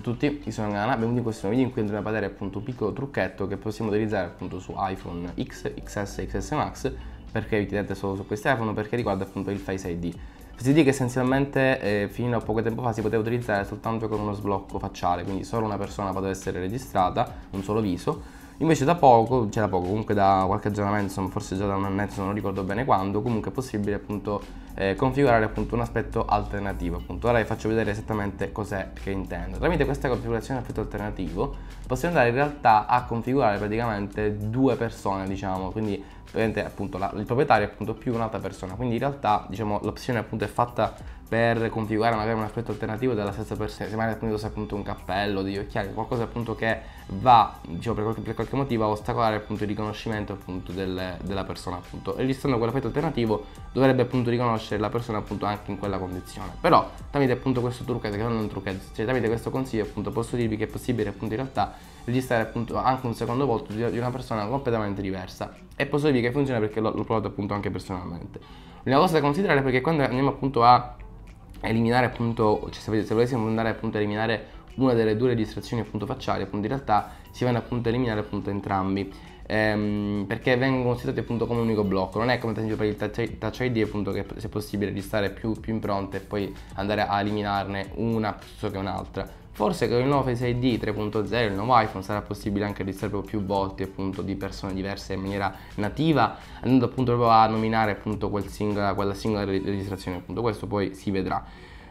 tutti, io sono Gana, benvenuti in questo video in cui andremo a vedere appunto un piccolo trucchetto che possiamo utilizzare appunto su iPhone X, XS e XS Max perché evidentemente solo su questi iPhone perché riguarda appunto il Face ID. Face ID che essenzialmente eh, fino a poco tempo fa si poteva utilizzare soltanto con uno sblocco facciale, quindi solo una persona poteva essere registrata, un solo viso, Invece da poco, cioè da poco, comunque da qualche aggiornamento, forse già da un annetto, non ricordo bene quando, comunque è possibile appunto eh, configurare appunto un aspetto alternativo. Appunto. Ora vi faccio vedere esattamente cos'è che intendo. Tramite questa configurazione aspetto alternativo possiamo andare in realtà a configurare praticamente due persone, diciamo, quindi appunto la, il proprietario appunto più un'altra persona, quindi in realtà diciamo l'opzione appunto è fatta per configurare magari un aspetto alternativo della stessa persona, se magari appunto indossa appunto un cappello, degli occhiali, qualcosa appunto che va, diciamo per qualche, per qualche motivo a ostacolare appunto il riconoscimento appunto del, della persona appunto. E registrando quell'aspetto alternativo dovrebbe appunto riconoscere la persona appunto anche in quella condizione. Però tramite appunto questo trucchetto, che non è un trucchetto, cioè tramite questo consiglio appunto posso dirvi che è possibile appunto in realtà registrare appunto anche un secondo volto di una persona completamente diversa. E posso dirvi che funziona perché l'ho, l'ho provato appunto anche personalmente. Una cosa da considerare è perché quando andiamo appunto a eliminare appunto, cioè se, volessimo andare appunto a eliminare una delle due registrazioni appunto facciali, appunto in realtà si vanno appunto a eliminare appunto entrambi. Ehm, perché vengono considerati appunto come un unico blocco, non è come ad esempio per il touch, ID appunto che se è possibile registrare più, più impronte e poi andare a eliminarne una piuttosto che un'altra. Forse con il nuovo Face ID 3.0, il nuovo iPhone, sarà possibile anche registrare più volte appunto di persone diverse in maniera nativa, andando appunto proprio a nominare appunto quel singola, quella singola registrazione, appunto questo poi si vedrà.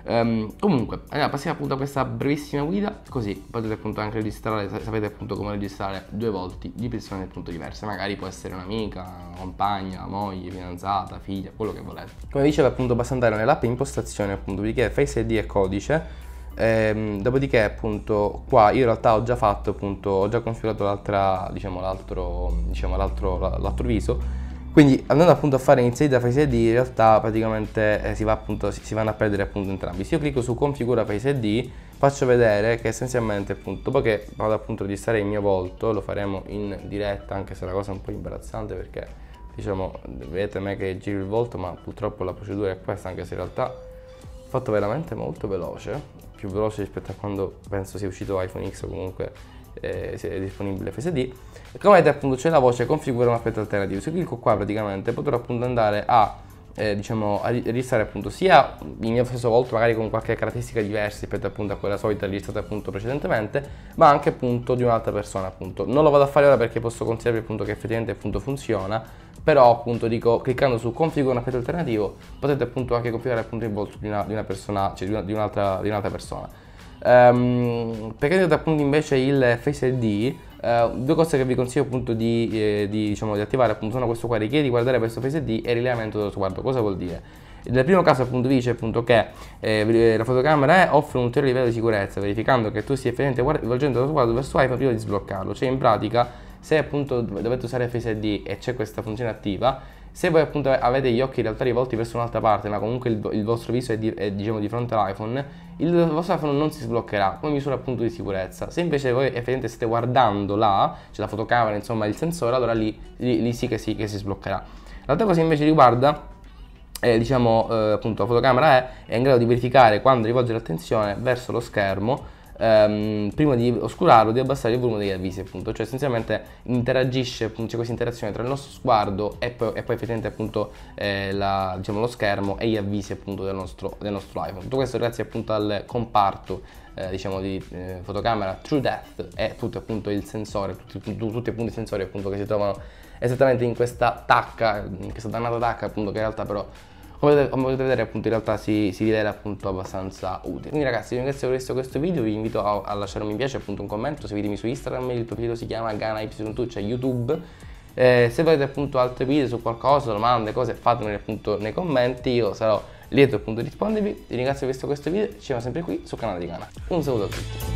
Um, comunque, allora, passiamo appunto a questa brevissima guida, così potete appunto anche registrare, sapete appunto come registrare due volte di persone appunto diverse, magari può essere un'amica, compagna, moglie, fidanzata, figlia, quello che volete. Come dicevo appunto basta andare nell'app impostazione appunto, dopodiché Face ID e codice, Ehm, dopodiché appunto qua io in realtà ho già fatto appunto ho già configurato l'altra diciamo l'altro diciamo l'altro, l'altro viso quindi andando appunto a fare da Face ID in realtà praticamente eh, si, va appunto, si, si, vanno a perdere appunto entrambi. Se io clicco su configura Face ID faccio vedere che essenzialmente appunto dopo che vado appunto a registrare il mio volto lo faremo in diretta anche se è una cosa un po' imbarazzante perché diciamo vedete me che giro il volto ma purtroppo la procedura è questa anche se in realtà ho fatto veramente molto veloce. Più veloce rispetto a quando penso sia uscito iPhone X o comunque eh, sia disponibile FSD. Come vedete appunto c'è la voce configura un aspetto alternativo. Se clicco qua praticamente potrò appunto andare a eh, diciamo registrare appunto sia il mio stesso volto magari con qualche caratteristica diversa rispetto appunto a quella solita registrata appunto precedentemente ma anche appunto di un'altra persona appunto non lo vado a fare ora perché posso considerare appunto che effettivamente appunto funziona però appunto dico cliccando su configura un aspetto alternativo potete appunto anche configurare appunto il volto di una, di una persona cioè di, una, di, di un'altra persona um, perché vedete appunto invece il Face ID uh, due cose che vi consiglio appunto di, eh, di, diciamo, di attivare appunto sono questo qua richiede di guardare questo Face ID e rilevamento dello sguardo cosa vuol dire? Nel primo caso appunto dice appunto che eh, la fotocamera offre un ulteriore livello di sicurezza verificando che tu stia effettivamente rivolgendo lo sguardo verso iPhone prima di sbloccarlo cioè in pratica se appunto dovete usare Face ID e c'è questa funzione attiva, se voi appunto avete gli occhi in realtà rivolti verso un'altra parte, ma comunque il, il vostro viso è, di, è, diciamo di fronte all'iPhone, il vostro iPhone non si sbloccherà come misura appunto di sicurezza. Se invece voi effettivamente state guardando là, cioè la fotocamera, insomma il sensore, allora lì, lì, lì sì che, si, che si sbloccherà. L'altra cosa invece riguarda eh, diciamo eh, appunto la fotocamera è, è in grado di verificare quando rivolge l'attenzione verso lo schermo ehm, prima di oscurarlo, di abbassare il volume degli avvisi, appunto, cioè essenzialmente interagisce, c'è questa interazione tra il nostro sguardo e poi, e poi effettivamente appunto eh, la, diciamo, lo schermo e gli avvisi appunto del nostro, del nostro iPhone. Tutto questo grazie appunto al comparto eh, diciamo di eh, fotocamera True Depth e tutto appunto il sensore, tutti, tutti appunto i sensori appunto che si trovano esattamente in questa tacca, in questa dannata tacca appunto che in realtà però come potete, come potete, vedere appunto in realtà si, si rivela appunto abbastanza utile. Quindi ragazzi vi ringrazio per questo, questo video vi invito a, a, lasciare un mi piace appunto un commento seguitemi su Instagram il profilo si chiama GanaY2 cioè YouTube. Eh, se volete appunto altri video su qualcosa domande cose fatemele appunto nei commenti io sarò lieto appunto di rispondervi. Vi ringrazio per questo, questo video ci vediamo sempre qui sul canale di Gana. Un saluto a tutti